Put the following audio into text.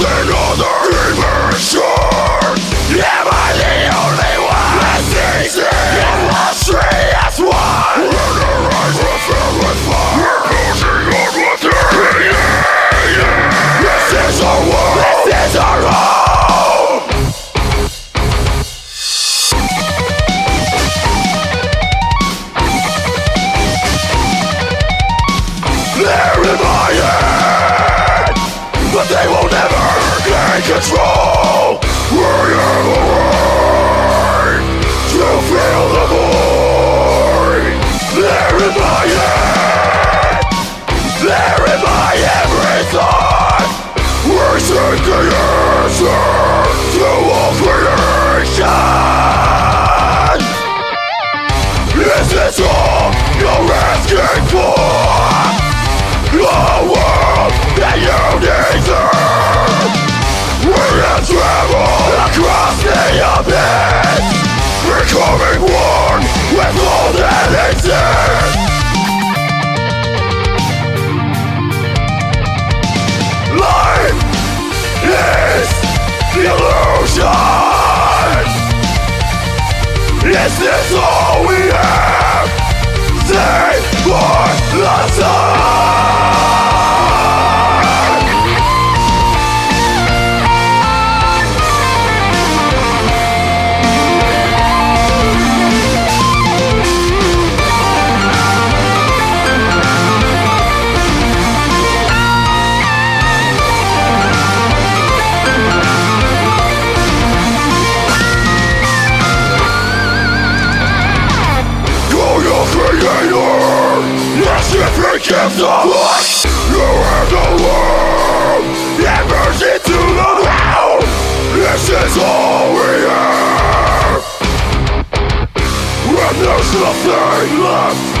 Sing Is this all you're asking for? The Life is illusion Is this all we have? Save for the sun give the fuck You have the world. And mercy into the ground. This is all we have When there's nothing left.